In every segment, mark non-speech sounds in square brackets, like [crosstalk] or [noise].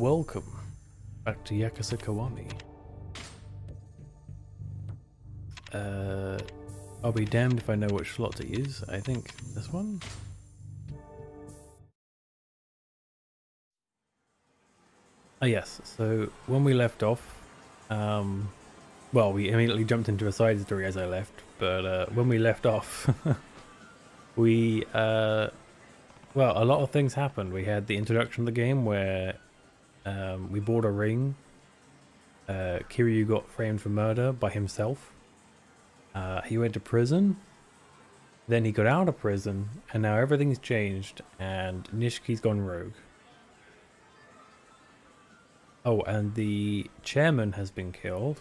Welcome back to Yakuza Kiwami. Uh, I'll be damned if I know which slot to use. I think this one? Oh yes, so when we left off, um, well, we immediately jumped into a side story as I left, but uh, when we left off, [laughs] we, uh, well, a lot of things happened. We had the introduction of the game where um, we bought a ring. Uh, Kiryu got framed for murder by himself. Uh, he went to prison. Then he got out of prison, and now everything's changed, and Nishiki's gone rogue. Oh, and the chairman has been killed.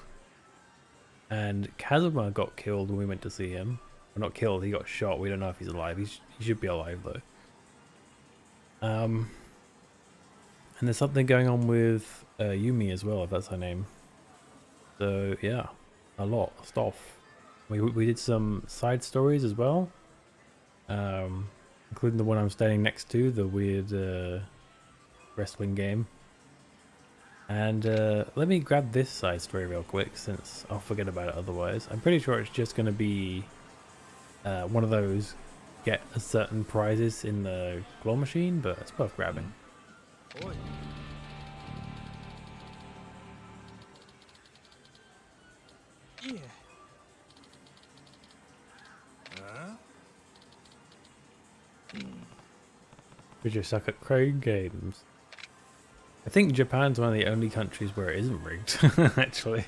And Kazuma got killed when we went to see him. Well, not killed, he got shot. We don't know if he's alive. He should be alive, though. Um, and there's something going on with uh, Yumi as well, if that's her name. So, yeah, a lot of stuff. We, we did some side stories as well. Um, including the one I'm standing next to, the weird uh, wrestling game. And uh, let me grab this side story real quick since I'll forget about it otherwise. I'm pretty sure it's just going to be uh, one of those get a certain prizes in the claw machine, but it's worth grabbing. Oi. Yeah. Huh? We just suck at crane games. I think Japan's one of the only countries where it isn't rigged, [laughs] actually.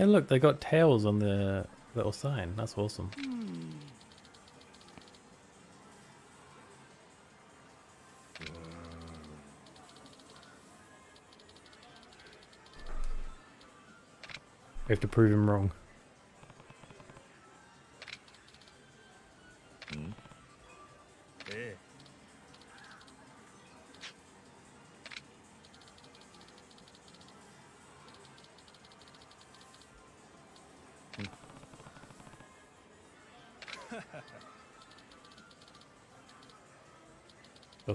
Yeah, look, they got tails on the little sign. That's awesome. We have to prove him wrong.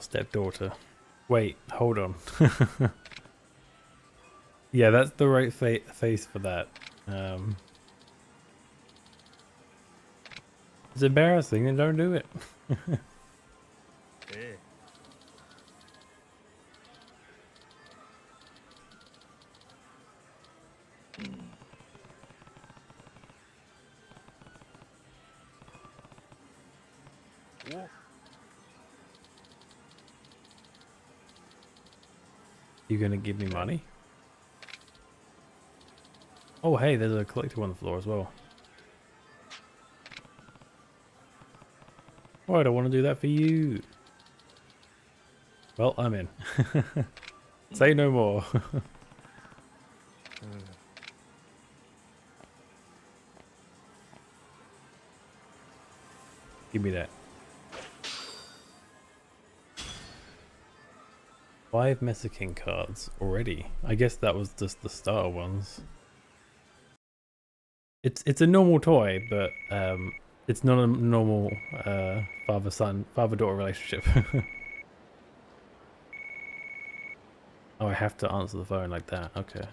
Stepdaughter. Wait, hold on. [laughs] yeah, that's the right fa face for that. Um, it's embarrassing and don't do it. [laughs] You gonna give me money? Oh, hey, there's a collector on the floor as well. Oh, I don't want to do that for you. Well, I'm in. [laughs] Say no more. [laughs] Give me that. Five MesuKing cards already. I guess that was just the star ones. It's it's a normal toy, but um, it's not a normal uh, father-son, father-daughter relationship. [laughs] oh, I have to answer the phone like that. Okay.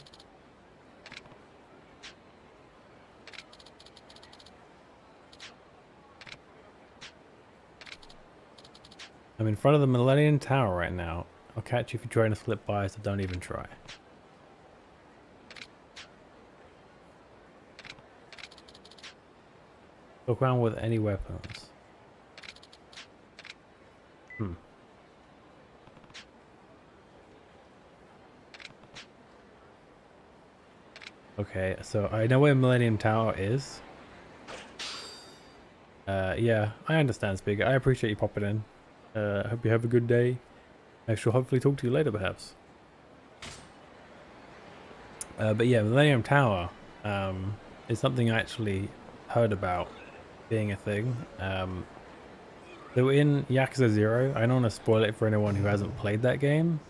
I'm in front of the Millennium Tower right now. I'll catch you if you're trying to slip by, so don't even try. Look around with any weapons. Hmm. Okay, so I know where Millennium Tower is. Uh, yeah, I understand, Speaker. I appreciate you popping in. Uh, hope you have a good day. I shall hopefully talk to you later, perhaps. Uh, but yeah, Millennium Tower um, is something I actually heard about being a thing. Um, so in Yakuza 0, I don't want to spoil it for anyone who hasn't played that game,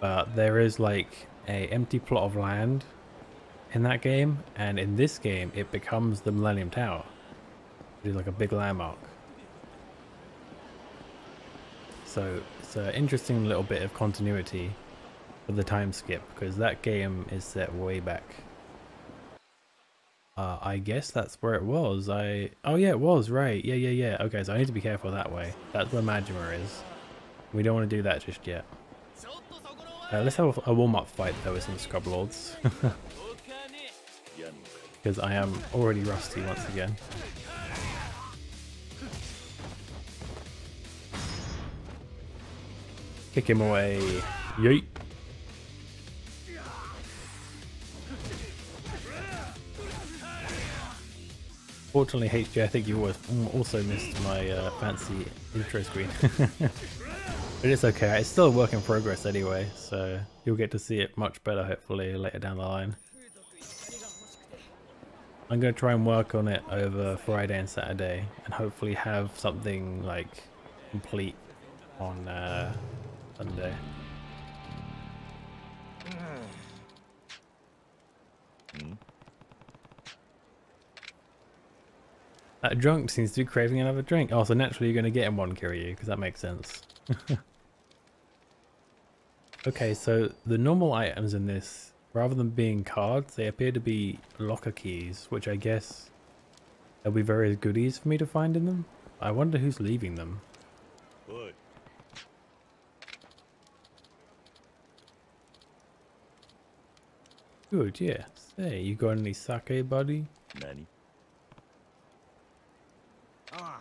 but there is like a empty plot of land in that game, and in this game it becomes the Millennium Tower. which is like a big landmark. So it's an interesting little bit of continuity for the time skip because that game is set way back. Uh, I guess that's where it was. I oh yeah, it was right. Yeah, yeah, yeah. Okay, so I need to be careful that way. That's where Majima is. We don't want to do that just yet. Uh, let's have a, warm-up fight though with some Scrub Lords. [laughs] Because I am already rusty once again. Kick him away. Yeet. Fortunately, HJ, I think you also missed my uh, fancy intro screen. [laughs] but it's okay, it's still a work in progress anyway, so you'll get to see it much better hopefully later down the line. I'm going to try and work on it over Friday and Saturday and hopefully have something like complete on uh, Sunday. That drunk seems to be craving another drink. Oh, so naturally you're going to get him one, Kiryu, because that makes sense. [laughs] okay, so the normal items in this, rather than being cards, they appear to be locker keys, which I guess there'll be various goodies for me to find in them. I wonder who's leaving them. Oi. Good, yeah. Hey, you got any sake, buddy? None. Ah.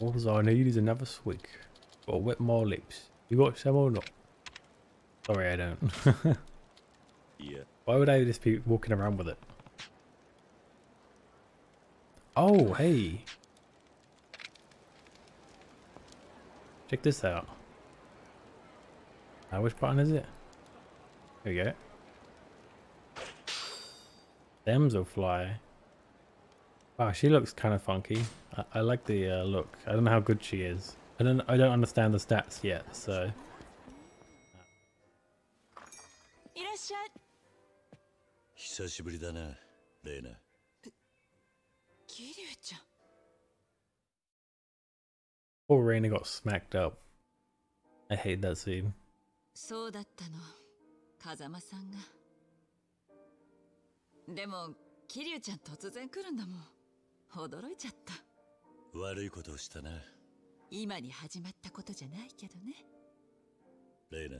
All I need is another swig. Or wet my lips. You got some or not? Sorry, I don't. [laughs] yeah. Why would I just be walking around with it? Oh, hey. Check this out. Now, which button is it? Here we go. Damsel fly. Wow, she looks kind of funky. I, I like the uh, look. I don't know how good she is. I don't. I don't understand the stats yet, so いらっしゃい久しぶりだなレイナ桐生ちゃん poor Raina got smacked up. I hate that scene. そうだったの 風間さんが。でも桐生ちゃん突然来るんだもん。驚いちゃった。悪いことをしたな。今に始まったことじゃないけどね。レイナ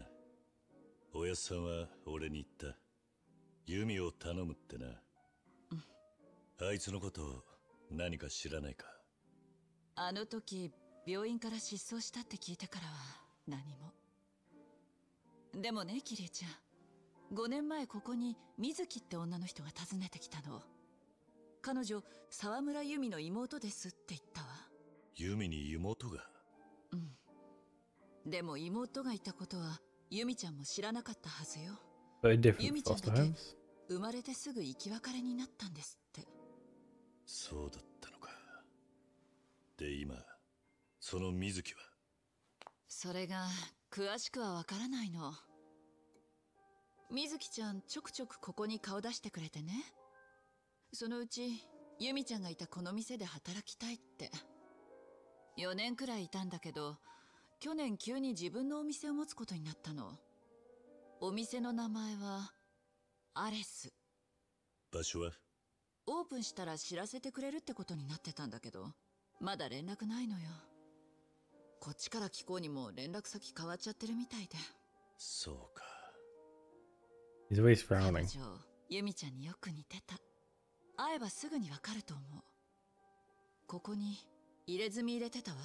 おやっさんは俺に言った。弓を頼むってな。あいつのことを何か知らないか。あの時病院から失踪したって聞いてからは何も。でもね桐生ちゃん5年前ここに水木って女の人が訪ねてきたの。彼女沢村由美の妹ですって言ったわ。弓に妹が？でも妹がいたことは由美ちゃんも知らなかったはずよ。Very different Yumi chan foster dake. homes. 生まれてすぐ生き別れになったんですって。そうだったのか。で今その水木は？それが詳しくはわからないの水木ちゃんちょくちょくここに顔出してくれてね。そのうち由美ちゃんがいたこの店で働きたいって。4年くらいいたんだけど去年急に自分のお店を持つことになったの。お店の名前はアレス。場所は？オープンしたら知らせてくれるってことになってたんだけどまだ連絡ないのよ。こっちから聞こうにも連絡先変わっちゃってるみたいで。そうか He's always 彼 frowning. 女ユミちゃんによく似てた会えばすぐにわかると思うここに入れ墨入れてたわ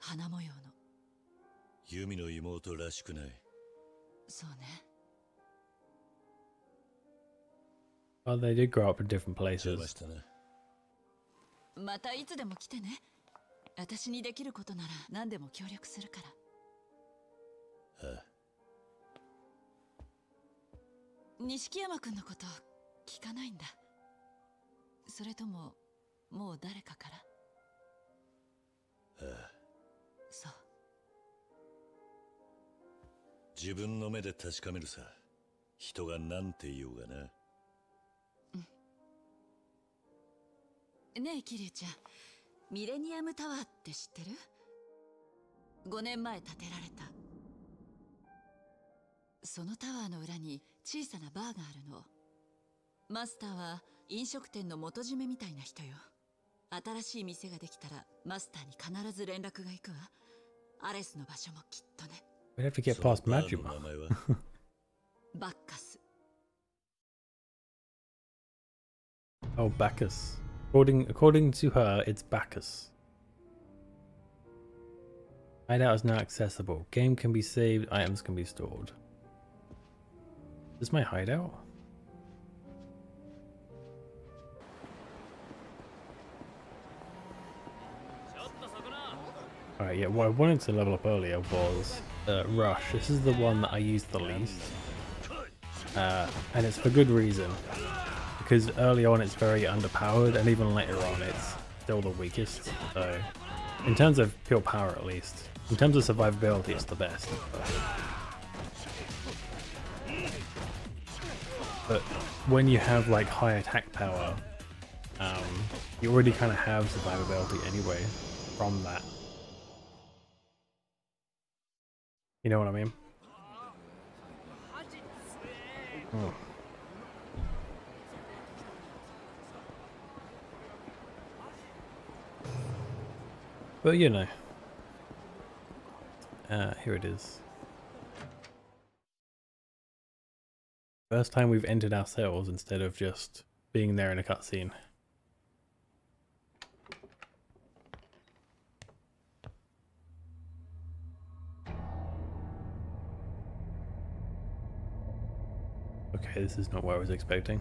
花模様の弓の妹らしくないそうね Oh, they did grow up in different 邪魔 places. したなまたいつでも来てね私にできることなら何でも協力するからああ 錦山君のこと聞かないんだ。それとももう誰かから？ああそう。自分の目で確かめるさ。人が何て言おうがな。ねえキリュウちゃん。ミレニアムタワーって知ってる ?5 年前建てられた。そのタワーの裏に小さなバーがあるのマスターは飲食店の元締めみたいな人よ新しい店ができたらマスターに必ず連絡が行くわアレスの場所もきっとね We'd have to get past Majima. バッカス Oh, Bacchus. According according to her, it's Bacchus. Hideout is now accessible. Game can be saved. Items can be stored. Is my hideout? Alright, yeah, what I wanted to level up earlier was uh, Rush. This is the one that I used the least. Uh, and it's for good reason because early on it's very underpowered and even later on it's still the weakest so in terms of pure power at least in terms of survivability it's the best when you have like high attack power um, you already kind of have survivability anyway from that you know what I mean Oh. But you know. Uh, here it is. First time we've entered ourselves instead of just being there in a cutscene. Okay, this is not what I was expecting.?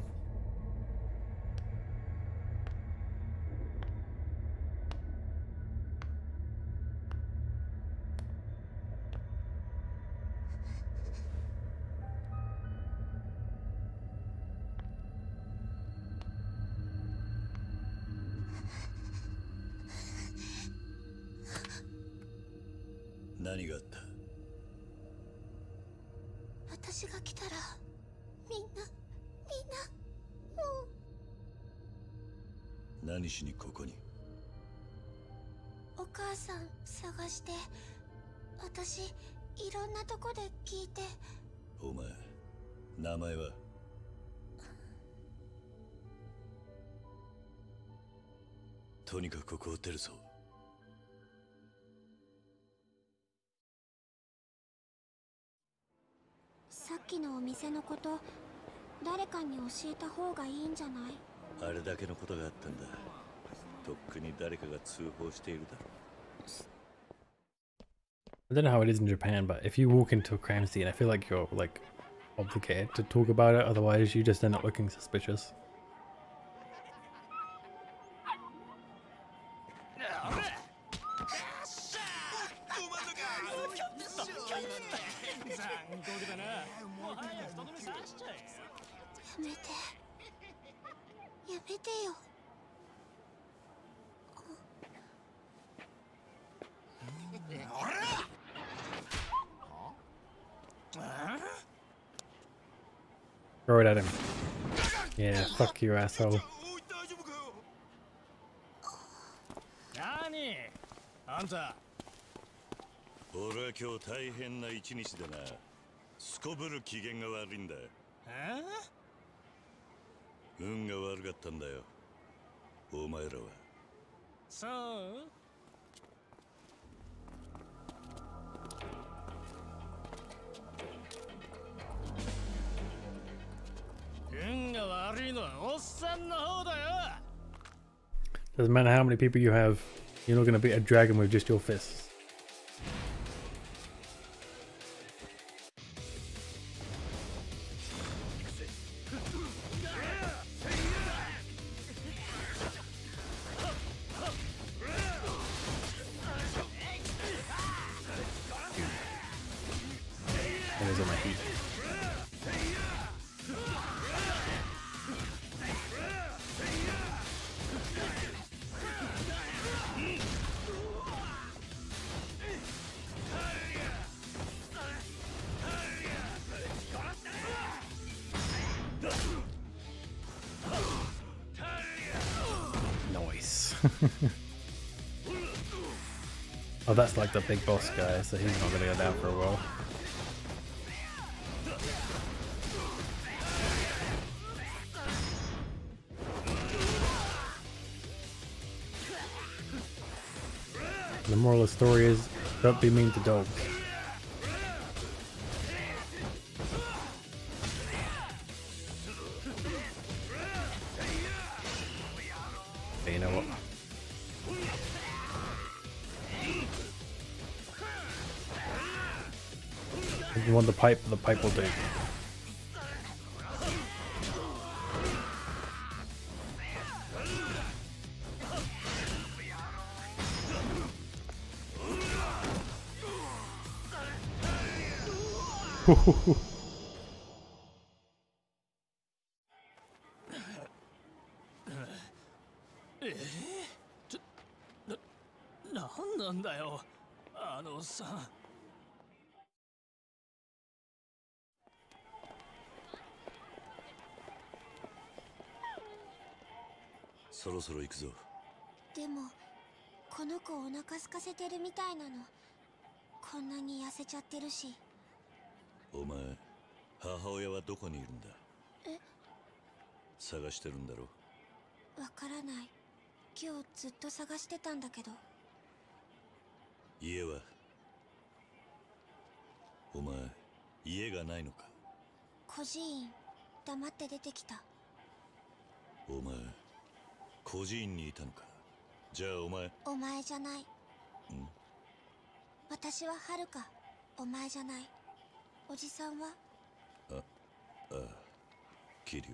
何しにここに？お母さん探して。私いろんなとこで聞いて。お前名前は？とにかくここを出るぞ。さっきのお店のこと誰かに教えた方がいいんじゃない？あれだけのことがあったんだとっくに誰かが通報しているだろ I don't know how it is in Japan, but if you walk into a crime scene, I feel like you're like obligated to talk about it. Otherwise, you just end up looking suspicious. Fuck you, asshole. 何あんた俺は今日大変な一日でな。すこぶる機嫌が悪いんだ。え？運が悪かったんだよ。お前らは。そう 運が悪いのはおっさんの方だよ Doesn't matter how many people you have, you're not gonna beat a dragon with just your fists. The big boss guy, so he's not gonna go down for a while. The moral of the story is, don't be mean to dogs. Pipe, the pipe will do. ち [laughs] ぞ。でもこの子お腹空かせてるみたいなのこんなに痩せちゃってるし。お前母親はどこにいるんだ？え？探してるんだろわからない。今日ずっと探してたんだけど。家は？お前家がないのか？孤児院黙って出てきた。お前孤児院にいたのか？じゃあお前。お前じゃない。私ははるか。お前じゃない。おじさんは？ああ。桐生。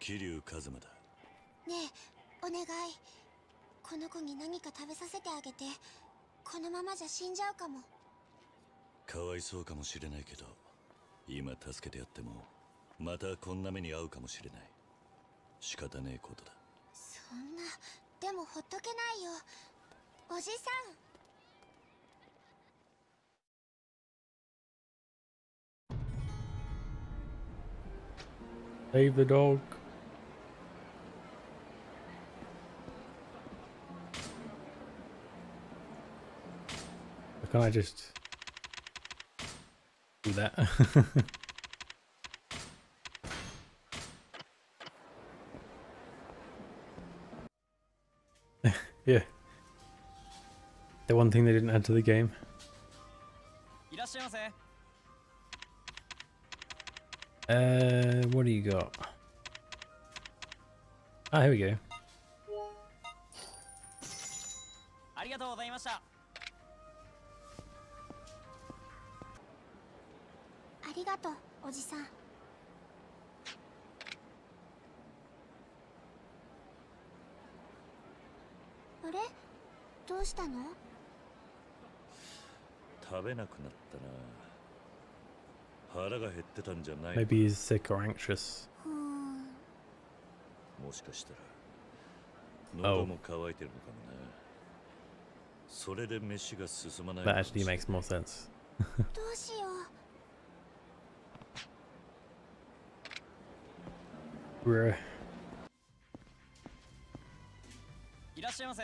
桐生一馬だ。ねえお願い。この子に何か食べさせてあげて。このままじゃ死んじゃうかも。かわいそうかもしれないけど今助けてやってもまたこんな目に遭うかもしれない。仕方ねえことだそんなでもほっとけないよおじさん Save the dog. Or Can I just do that? [laughs] yeah. The one thing they didn't add to the game. いらっしゃいませ Uh, what do you got? Ah, here we go. ありがとうございましたありがとうおじさん どうしたの食べなくなったな腹が減ってたんじゃない Maybe he's sick or anxious. ふーんもしかしたら Oh. 喉も渇いてるのかもなそれで飯が進まない That のかもし actually れない makes more sense. どうしよう Bruh. いらっしゃいませ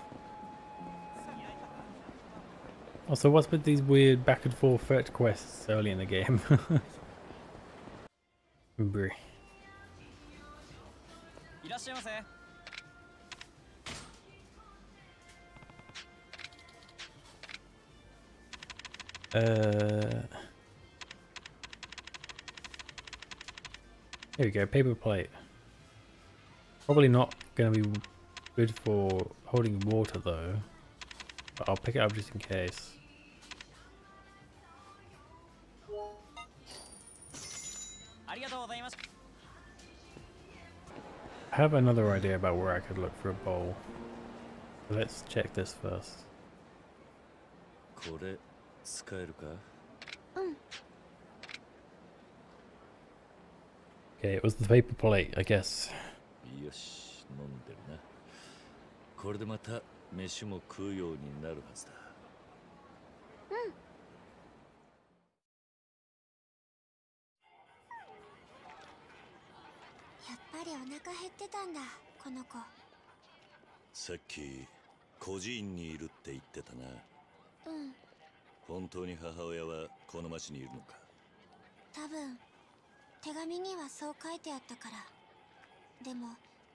Also, what's with these weird back and forth fetch quests early in the game? [laughs] Bruh. Uh, here we go, paper plate. Probably not going to be good for holding water though, but I'll pick it up just in case. I have another idea about where I could look for a bowl. Let's check this first. これ使えるか Okay, it was the paper plate, I guess. よし飲んでるなこれでまた飯も食うようになるはずだ たんだこの子。さっき孤児院にいるって言ってたな。うん。本当に母親はこの町にいるのか？多分手紙にはそう書いてあったから。でも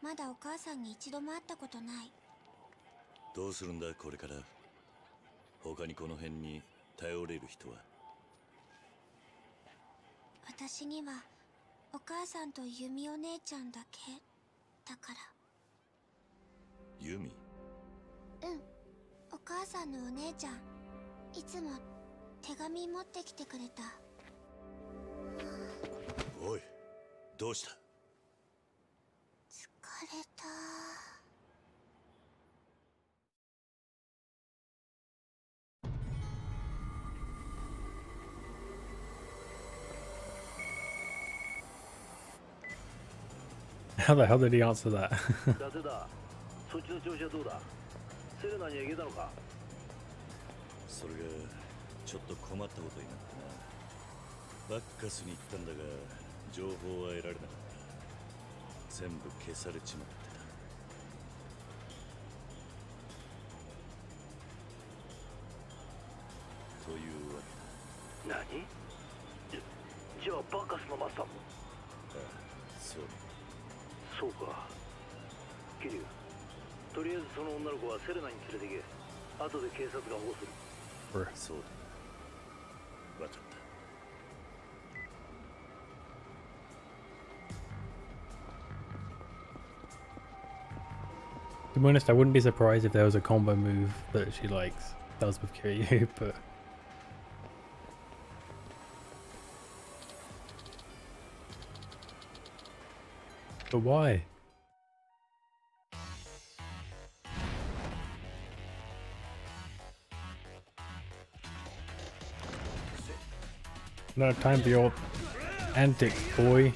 まだお母さんに一度も会ったことない。どうするんだこれから？他にこの辺に頼れる人は？私にはお母さんと弓お姉ちゃんだけだから。ユミうん。お母さんのお姉ちゃんいつも手紙持ってきてくれた。おいどうした？疲れた How the hell did he answer that? 伊達だ。そっちの調子はどうだ？セレナには行けたのか？それがちょっと困ったことになってな。バッカスに行ったんだが情報は得られなかった。全部消されちまってた。というわけだ。何？じゃじゃあバカスのマスターも？ああそうそうかキリュウとりあえずその女の子はセレナに連れて行け後で警察が保護する Bruh. そうだわかった To be honest, I wouldn't be surprised if there was a combo move that she likes does with Kiryu, [laughs] but But why? No time for your antics, boy.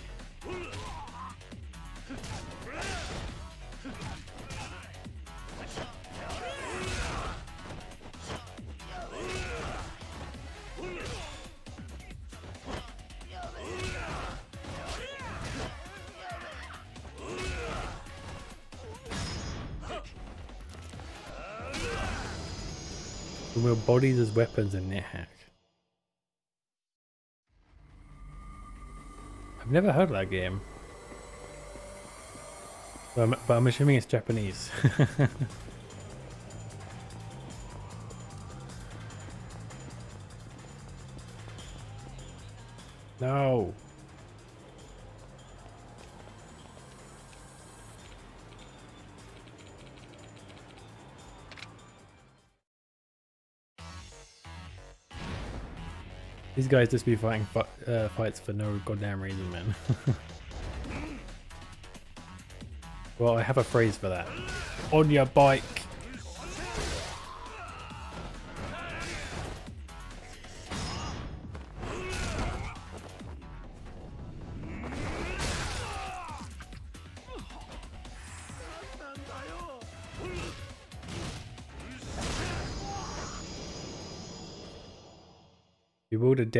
Bodies as weapons in NetHack. I've never heard of that game. But I'm, but I'm assuming it's Japanese. [laughs] no. These guys just be fighting fi- uh, fights for no goddamn reason, man. [laughs] well, I have a phrase for that. On your bike.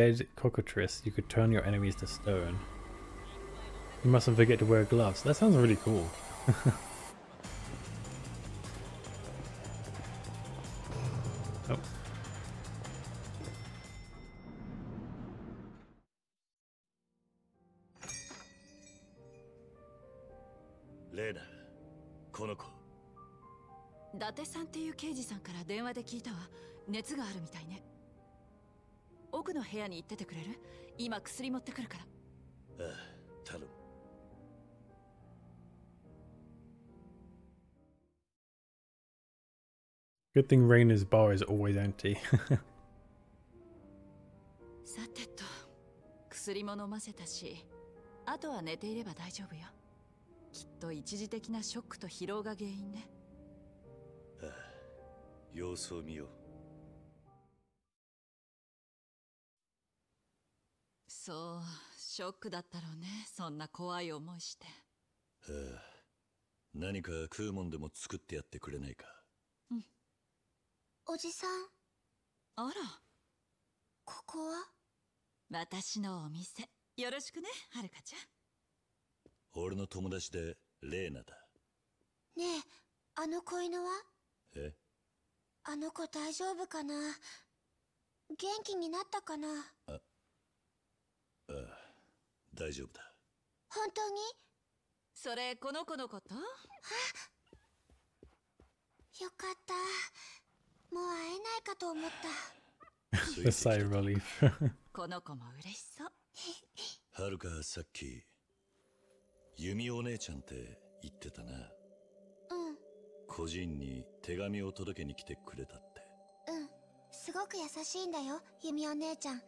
If you wield a dead cockatrice, you could turn your enemies to stone. You mustn't forget to wear gloves. That sounds really cool. [laughs] oh. レーナこの子伊達さんっていう刑事さんから電話で聞いたわ熱があるみたいね 奥の部屋に行っててくれる？今薬持ってくるから。ああ頼む。Good thing Raina's bar is always empty. [laughs] [laughs] さてと薬も飲ませたしあとは寝ていれば大丈夫よ。きっと一時的なショックと疲労が原因ね。ああ様子を見ようそうショックだったろうねそんな怖い思いして。はあ何か食うもんでも作ってやってくれないか？おじさん。あら。ここは？私のお店。よろしくねはるかちゃん。俺の友達でレーナだ。ねえあの子犬は？え？あの子大丈夫かな？元気になったかな？ああ大丈夫だ。本当に？それこの子のこと？よかった。もう会えないかと思った。つい A てきた。Sigh relief. [laughs] この子も嬉しそう。はるかさっき弓お姉ちゃんって言ってたな。うん。個人に手紙を届けに来てくれたって。うん。すごく優しいんだよ弓お姉ちゃん。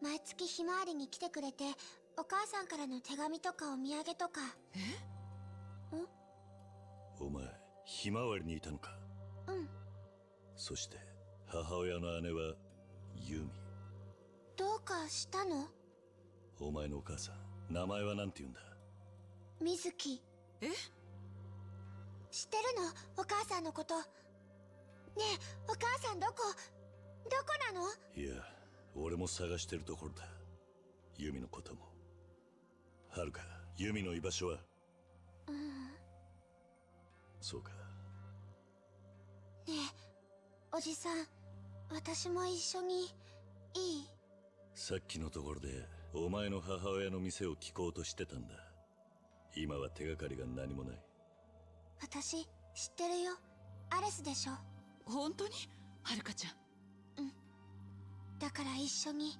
毎月ひまわりに来てくれてお母さんからの手紙とかお土産とか。お前ひまわりにいたのか？うん。そして母親の姉はユミ。どうかしたの？お前のお母さん名前は何て言うんだ？水木え？知ってるの？お母さんのこと。ねえお母さんどこ？どこなの？いや俺も探してるところだ。ユミのこともはるか。ユミの居場所は？うんねそうか。えおじさん私も一緒にいい？さっきのところでお前の母親の店を聞こうとしてたんだ。今は手がかりが何もない。私知ってるよ。アレスでしょ。本当に？はるかちゃん。だから一緒に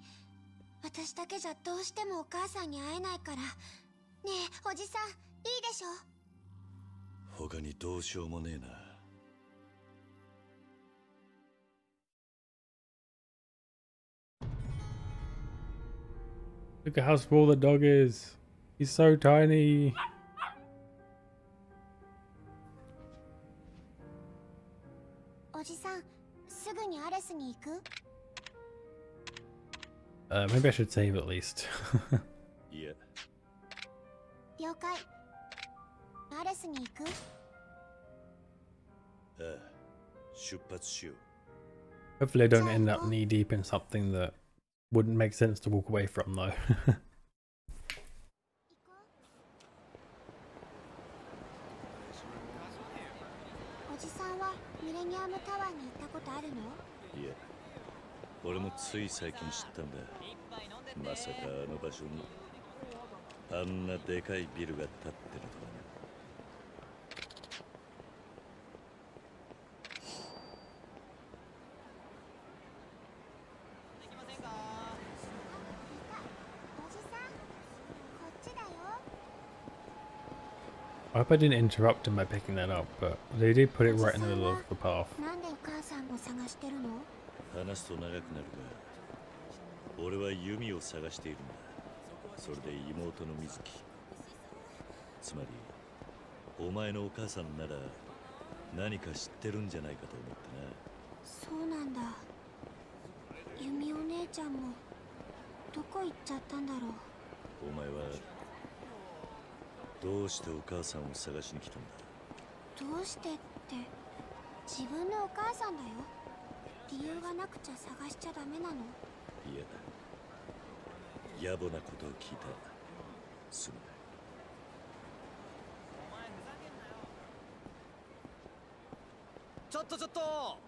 私だけじゃどうしてもお母さんに会えないからねえおじさんいいでしょ？他にどうしようもねえな Look at how small the dog is. He's so tiny. おじさんすぐにアレスに行く？Uh, maybe I should save at least. [laughs] yeah. Uh, Hopefully I don't end up knee deep in something that wouldn't make sense to walk away from though. [laughs] 俺もつい最近知ったんだまさかあの場所にあんなでかいビルが建ってるとはおじさんこっちだよ I hope I didn't interrupt him by picking that up, but they did put it right in the middle of the path. 話すと長くなるが俺は弓を探しているんだ。それで妹の水木つまりお前のお母さんなら何か知ってるんじゃないかと思ってな。そうなんだ。弓お姉ちゃんもどこ行っちゃったんだろう。お前はどうしてお母さんを探しに来たんだ？どうしてって自分のお母さんだよ理由がなくちゃ探しちゃダメなの？いや野暮なことを聞いた。すまないちょっとちょっと。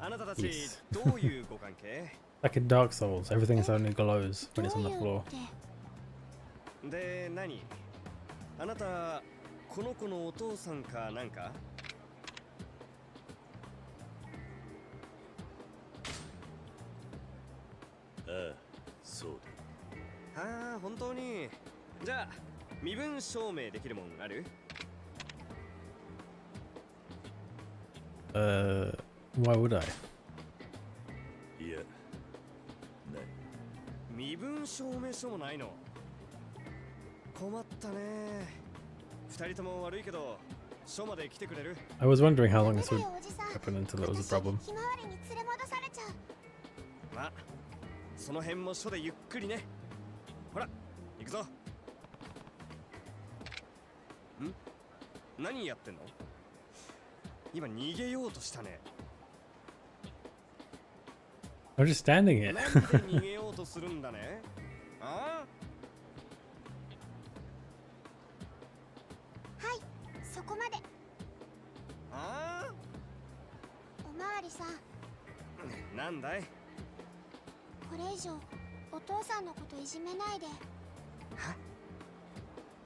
あなたたち. [laughs] どういうご関係？[laughs] Like in Dark Souls, everything only glows ど when う it's on い the う floor. で何？あなたこの子のお父さんかなんか？本当に。じゃあ身分証明できるもんある？Uh, why would I? いやない。身分証明書もないの。困ったね。二人とも悪いけど署まで来てくれる？I was wondering how long this だ would happen until it was a 私 problem. ひまわりに連れ戻されちゃう。まあその辺も署でゆっくりね行くぞ。ん？何やってんの？今逃げようとしたね。I'm just standing なん it. で逃げようとするんだね？あ？はいそこまで。あ？あおまわりさん。あなんだい？これ以上お父さんのこといじめないで。は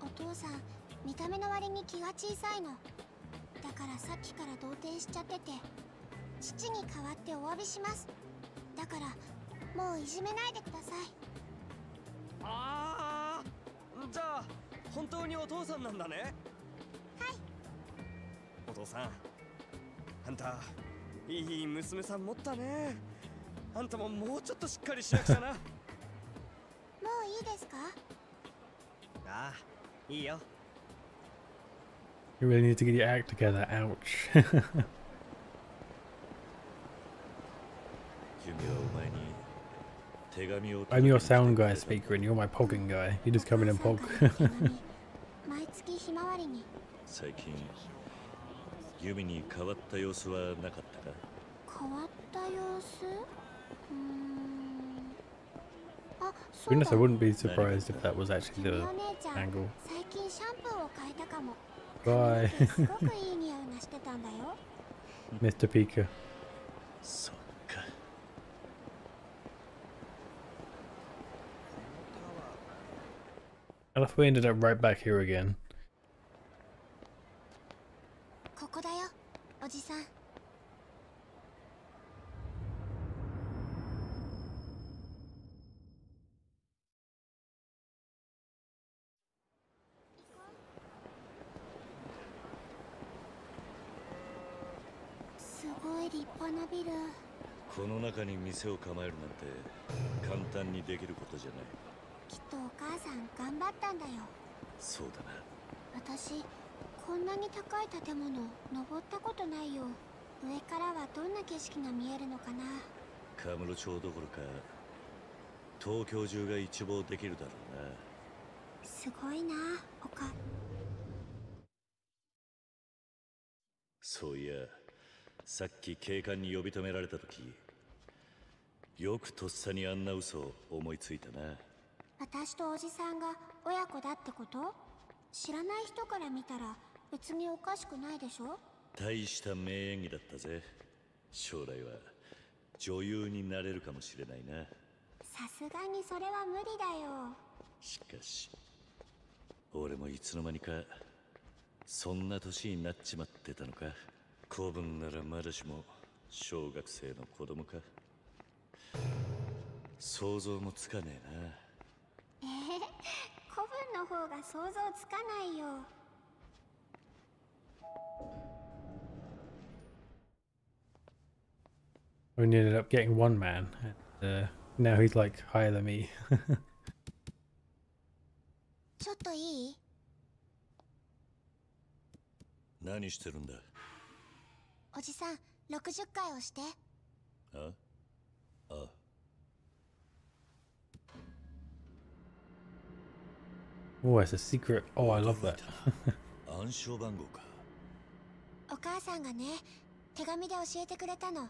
お父さん見た目の割に気が小さいの。だからさっきから動転しちゃってて父に代わってお詫びします。だからもういじめないでください。ああじゃあ本当にお父さんなんだね。はい。お父さんあんたいい娘さん持ったね。あんたももうちょっとしっかりしなくちゃな ああいいよ You really need to get your act together. Ouch. [laughs] ユミはお前に手紙を I'm your 届け sound に来てく guy れた speaker, and you're my pogging guy. You just come in and お pog. 母さ[laughs] んからの手紙毎月ひまわりに最近ユミに変わった様子はなかったか変わった様子 [laughs] To be honest, I wouldn't be surprised if that was actually the angle. Bye. [laughs] Mr. Pika. And if we ended up right back here again. 店を構えるなんて簡単にできることじゃない。きっとお母さん頑張ったんだよ。そうだな。私こんなに高い建物登ったことないよ。上からはどんな景色が見えるのかな。カムロ町どころか東京中が一望できるだろうな。すごいなおかそういやさっき警官に呼び止められた時よくとっさにあんな嘘を思いついたな。私とおじさんが親子だってこと？知らない人から見たら別におかしくないでしょ？大した名演技だったぜ。将来は女優になれるかもしれないな。さすがにそれは無理だよ。しかし俺もいつの間にかそんな年になっちまってたのか。古文ならまだしも小学生の子供か想像もつかねえなええ古文の方が想像つかないよ We ended up getting one man. And, uh, now he's like higher than me. ちょっといい何してるんだおじさん60回押してああ oh, it's a secret. Oh, I love that. [laughs] 暗証番号かお母さんがね手紙で教えてくれたの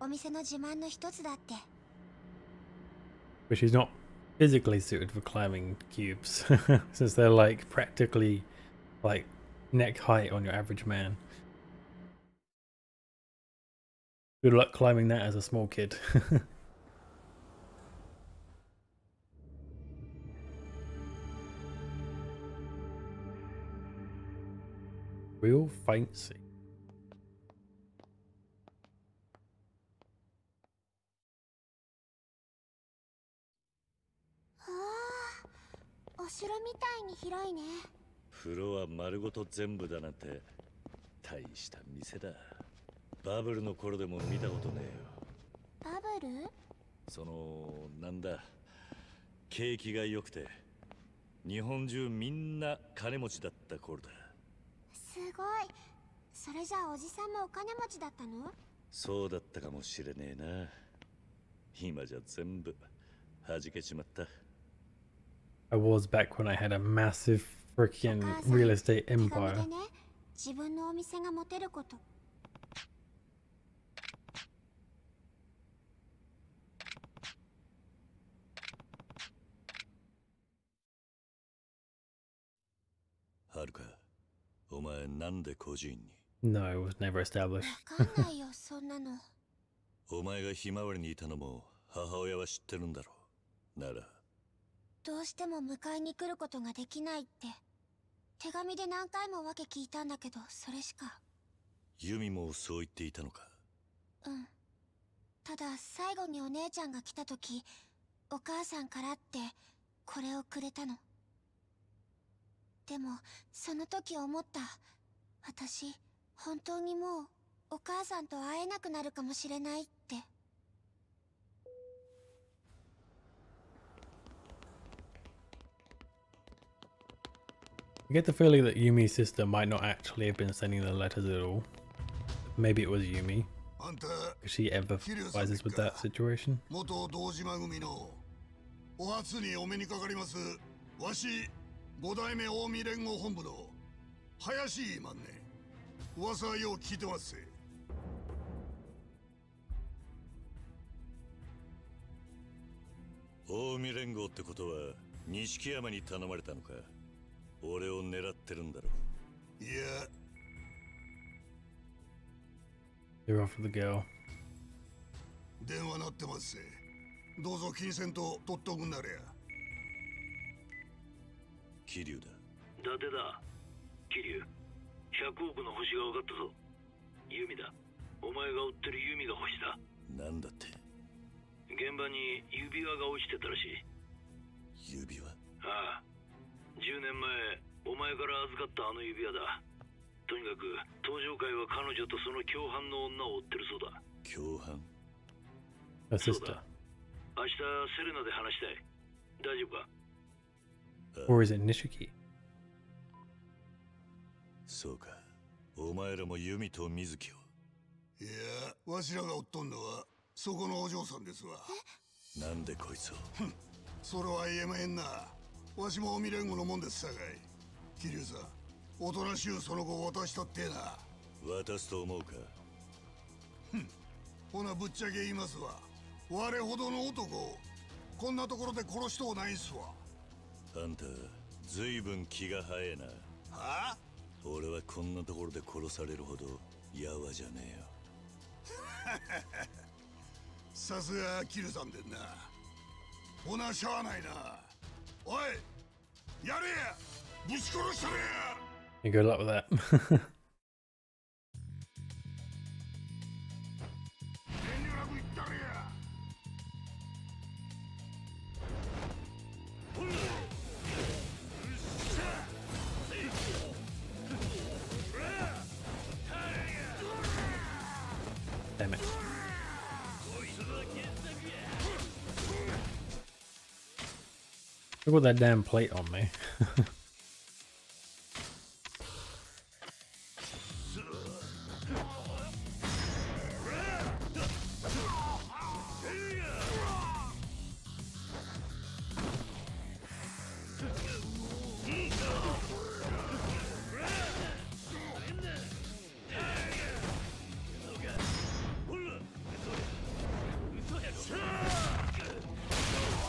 お店の自慢の一つだって But she's not physically suited for climbing cubes, [laughs] since they're like practically like neck height on your average man. Good luck climbing that as a small kid. [laughs] Real fancy. はあお城みたいに広いね。フロア丸ごと全部だなんて大した店だ。バブルの頃でも見たことねえよ。バブル？そのなんだ？景気が良くて日本中みんな金持ちだった頃だ。すごい。それじゃあおじさんもお金持ちだったの？そうだったかもしれねえな。今じゃ全部弾けちまった。I was back when I had a massive freaking real estate empire. 自分のお店が持てることはるかお前なんで孤児院に？No, it was never established. わかんないよそんなの。お前がひまわりにいたのも母親は知ってるんだろう。なら。どうしても迎えに来ることができないって。手紙で何回も訳聞いたんだけどそれしか。ユミもそう言っていたのか？うん。ただ最後にお姉ちゃんが来た時お母さんからってこれをくれたの。でもその時思った私本当にもうお母さんと会えなくなるかもしれないって I get the feeling that Yumi's sister might not actually have been sending the letters at all. Maybe it was Yumi. If she empathizes with that situation. 元堂島組のお初にお目にかかりますわし五代目近江連合本部の林今んね。噂はよう聞いてますぜ。近江連合ってことは錦山に頼まれたのか。俺を狙ってるんだろいや。You're off the girl. 電話鳴ってますぜ。どうぞ気にせんと取っとくんなれや桐生だ。伊達だ桐生。100億の星が分かったぞ。ユミだ。お前が追ってるユミが星だ。なんだって。現場に指輪が落ちてたらしい。指輪？ああ。10年前お前から預かったあの指輪だ。とにかく登場会は彼女とその共犯の女を追ってるそうだ。共犯？そう sister. だ。明日セレナで話したい。大丈夫か？Or is it Nishiki? そうか。お前らも弓と水木を。いやわしらが追っとんのはそこのお嬢さんですわ。なんでこいつを？それは言えまへんな。わしも近江連合のもんですさかい。桐生さんおとなしゅうその子を渡したってな。渡すと思うか？ほなぶっちゃけ言いますわ。我ほどの男をこんなところで殺しとうないんすわ。あんたずいぶん気が早えな。はあ？俺はこんなところで殺されるほどやわじゃねえよ。[laughs] さすがキルさんでんな。ほなしゃあないな。おいやれや。ぶち殺したれや。Good luck with that. [laughs] Look at that damn plate on me. [laughs]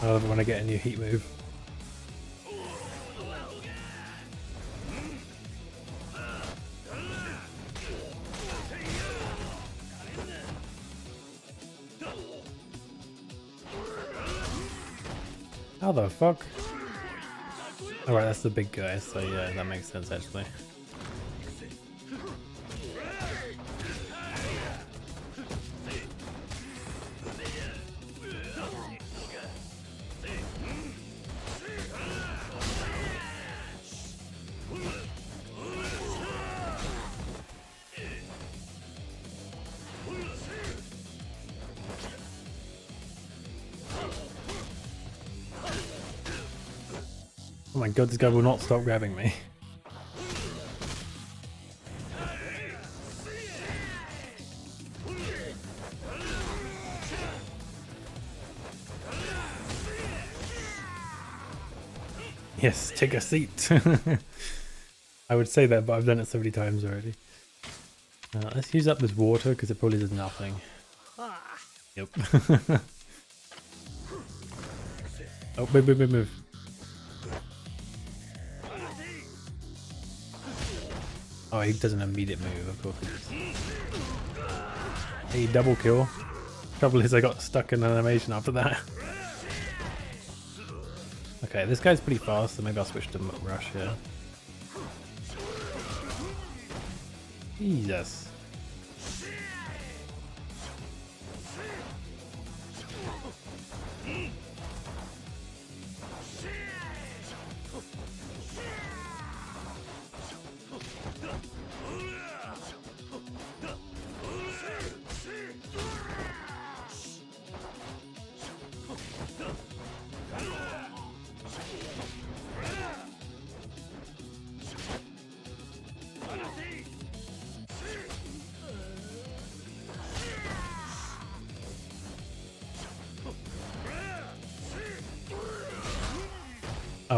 I love it when I get a new heat move. Fuck? Alright, that's the big guy, so yeah, that makes sense actually. god, this guy will not stop grabbing me. Yes, take a seat. [laughs] I would say that, but I've done it so many times already. Uh, let's use up this water because it probably does nothing. Ah. Yep. [laughs] oh, move, move, move, move. Oh, he does an immediate move, of course. Hey, double kill. Trouble is I got stuck in an animation after that. okay, this guy's pretty fast, so maybe I'll switch to rush here. Jesus.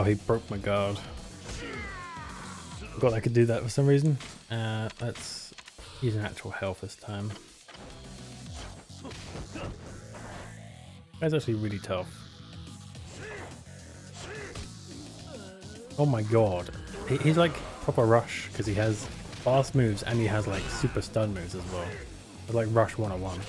He broke my guard. Forgot I could do that for some reason. Uh, let's use an actual health this time. That's actually really tough. Oh my god. He, he's like proper rush because he has fast moves and he has like super stun moves as well. It's like rush 101.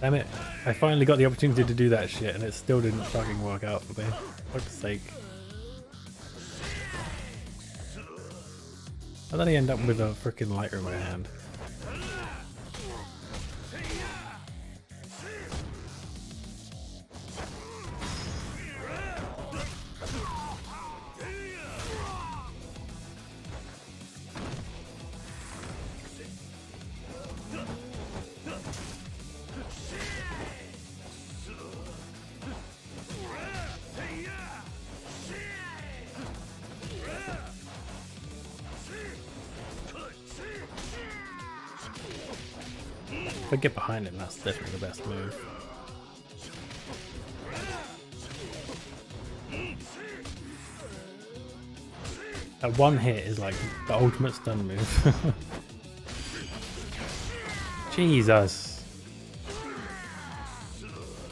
Damn it. I finally got the opportunity to do that shit and it still didn't fucking work out for me. Fuck's sake. How did I end up with a freaking lighter in my hand? Get behind him, that's definitely the best move. That one hit is like the ultimate stun move. [laughs] Jesus.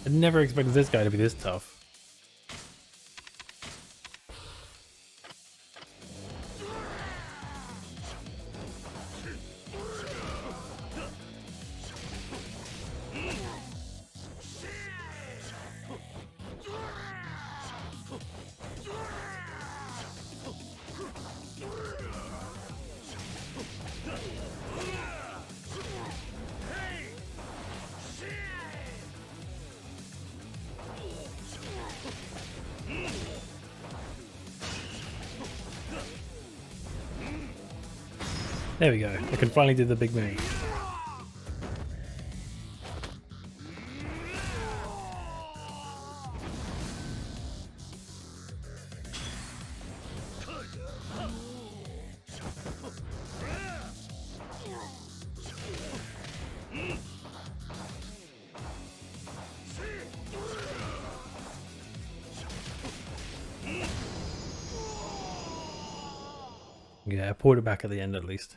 I never expected this guy to be this tough. There we go. I can finally do the big move. Yeah, I pulled it back at the end at least.